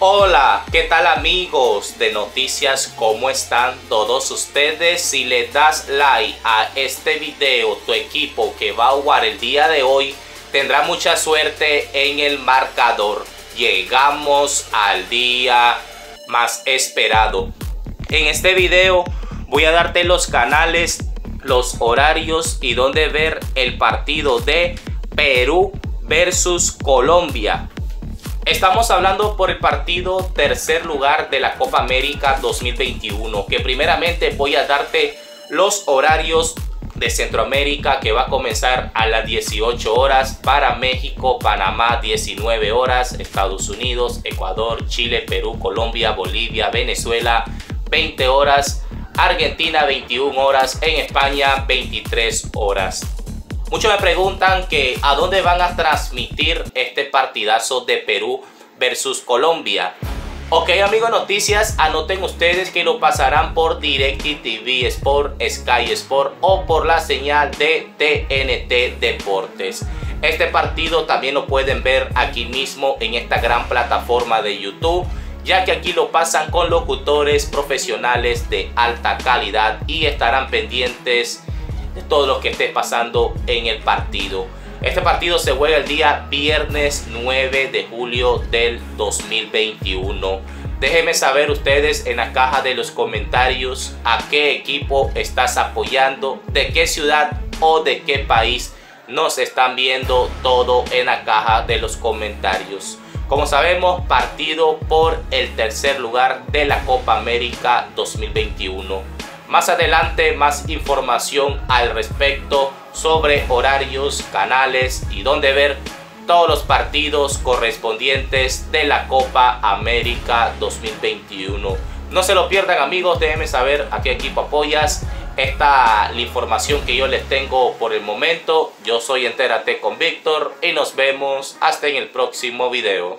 Hola, ¿qué tal amigos de noticias? ¿Cómo están todos ustedes? Si le das like a este video, tu equipo que va a jugar el día de hoy tendrá mucha suerte en el marcador. Llegamos al día más esperado. En este video voy a darte los canales, los horarios y dónde ver el partido de Perú versus Colombia. Estamos hablando por el partido tercer lugar de la Copa América 2021, que primeramente voy a darte los horarios de Centroamérica que va a comenzar a las 18 horas para México, Panamá 19 horas, Estados Unidos, Ecuador, Chile, Perú, Colombia, Bolivia, Venezuela 20 horas, Argentina 21 horas, en España 23 horas. Muchos me preguntan que a dónde van a transmitir este partidazo de Perú versus Colombia. Ok amigos noticias, anoten ustedes que lo pasarán por DirecTV Sport, Sky Sport o por la señal de TNT Deportes. Este partido también lo pueden ver aquí mismo en esta gran plataforma de YouTube ya que aquí lo pasan con locutores profesionales de alta calidad y estarán pendientes de todo lo que esté pasando en el partido. Este partido se juega el día viernes 9 de julio del 2021. Déjenme saber ustedes en la caja de los comentarios a qué equipo estás apoyando, de qué ciudad o de qué país nos están viendo todo en la caja de los comentarios. Como sabemos, partido por el tercer lugar de la Copa América 2021. Más adelante más información al respecto sobre horarios, canales y dónde ver todos los partidos correspondientes de la Copa América 2021. No se lo pierdan amigos, déjenme saber a qué equipo apoyas. Esta la información que yo les tengo por el momento. Yo soy Entérate con Víctor y nos vemos hasta en el próximo video.